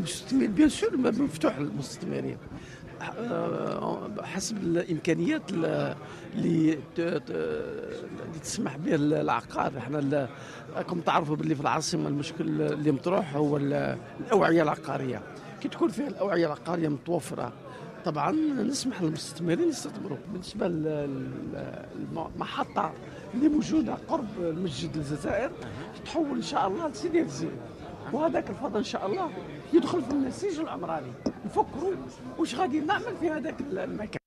المستثمر بيان سور مفتوح للمستثمرين. آه، حسب الإمكانيات اللي تسمح به العقار. إحنا راكم تعرفوا باللي في العاصمة المشكل اللي مطروح هو الأوعية العقارية. كي تكون فيها الأوعية العقارية متوفرة طبعا نسمح للمستثمرين يستثمروا. بالنسبة للمحطه اللي موجودة قرب مسجد الجزائر تتحول إن شاء الله لسيدي الزين وهذاك الفضل إن شاء الله يدخل في النسيج العمراني نفكروا واش غادي نعمل في هذاك المكان.